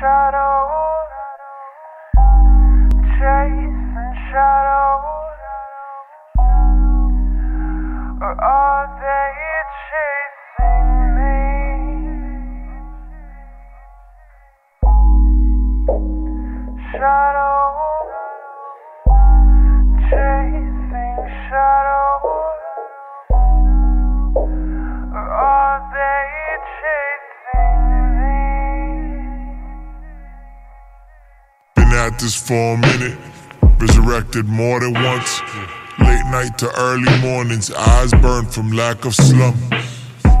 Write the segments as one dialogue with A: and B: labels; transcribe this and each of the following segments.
A: shadows, chasing shadows, or are they chasing me? Shadows,
B: at this for a minute, resurrected more than once. Late night to early mornings, eyes burn from lack of slump.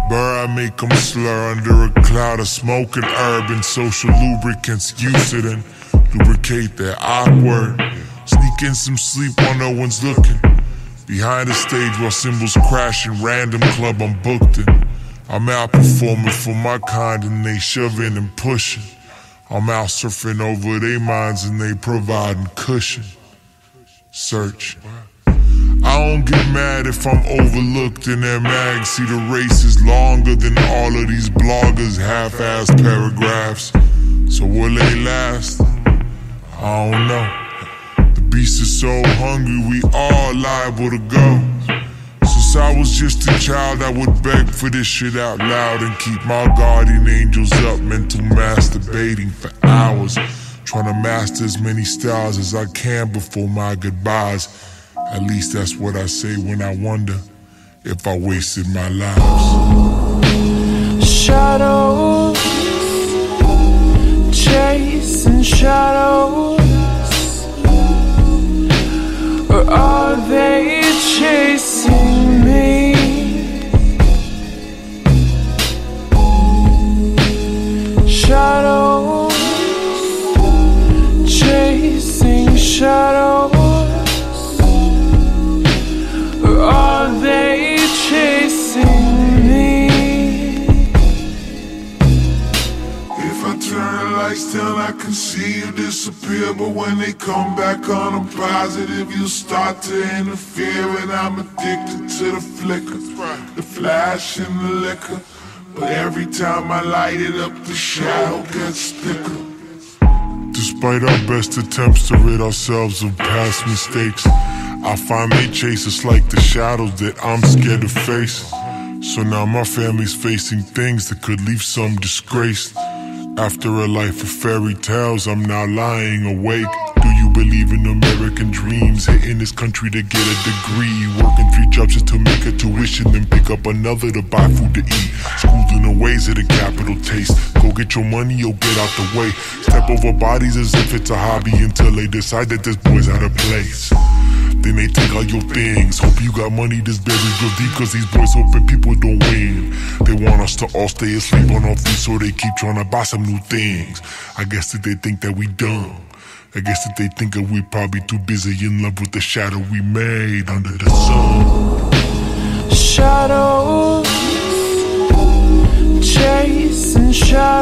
B: Burr, I make them slur under a cloud of smoke and herb and social lubricants. Use it and lubricate their awkward. Sneak in some sleep while no one's looking. Behind the stage while cymbals crash in random club I'm booked in. I'm out performing for my kind and they shoving and pushing. I'm out surfing over their minds and they providing cushion. Search. I don't get mad if I'm overlooked in their mag. See, the race is longer than all of these bloggers' half ass paragraphs. So will they last? I don't know. The beast is so hungry, we all liable to go. Since I was just a child, I would beg for this shit out loud and keep my guardian angels up, mental masturbating for hours. Trying to master as many styles as I can before my goodbyes. At least that's what I say when I wonder if I wasted my lives.
A: Shadows, chasing shadows, or are they chasing
C: turn the lights down, I can see you disappear. But when they come back on, I'm positive you start to interfere. And I'm addicted to the flicker, the flash and the liquor. But every time I light it up, the shadow gets thicker.
B: Despite our best attempts to rid ourselves of past mistakes, I find they chase us like the shadows that I'm scared to face. So now my family's facing things that could leave some disgraced. After a life of fairy tales, I'm now lying awake. Do you believe in American dreams? Hitting this country to get a degree. Working three jobs just to make a tuition, then pick up another to buy food to eat. Schooling the ways of the capital taste. Go get your money or get out the way. Step over bodies as if it's a hobby until they decide that this boy's out of place. Then they take all your things. Hope you got money this buried real deep. Cause these boys hoping people don't win. They want us to all stay asleep on our feet. So they keep trying to buy some new things. I guess that they think that we dumb. I guess that they think that we probably too busy in love with the shadow we made under the sun.
A: Shadows, chasing shadows,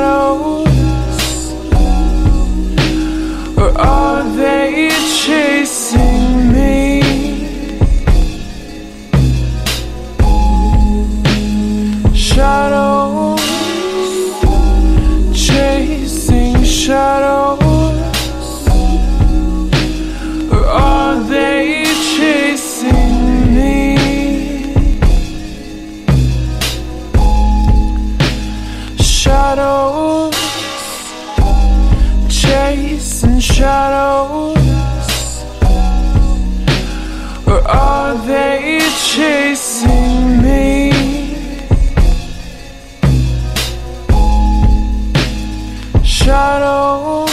A: chasing shadows, or are they chasing me? Shadows,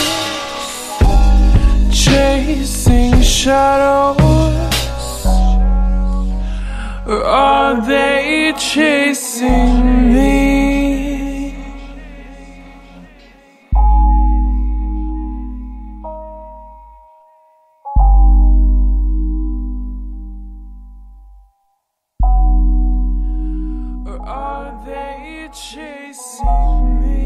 A: chasing shadows, or are they chasing me? They chasing me?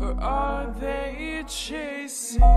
A: Or are they chasing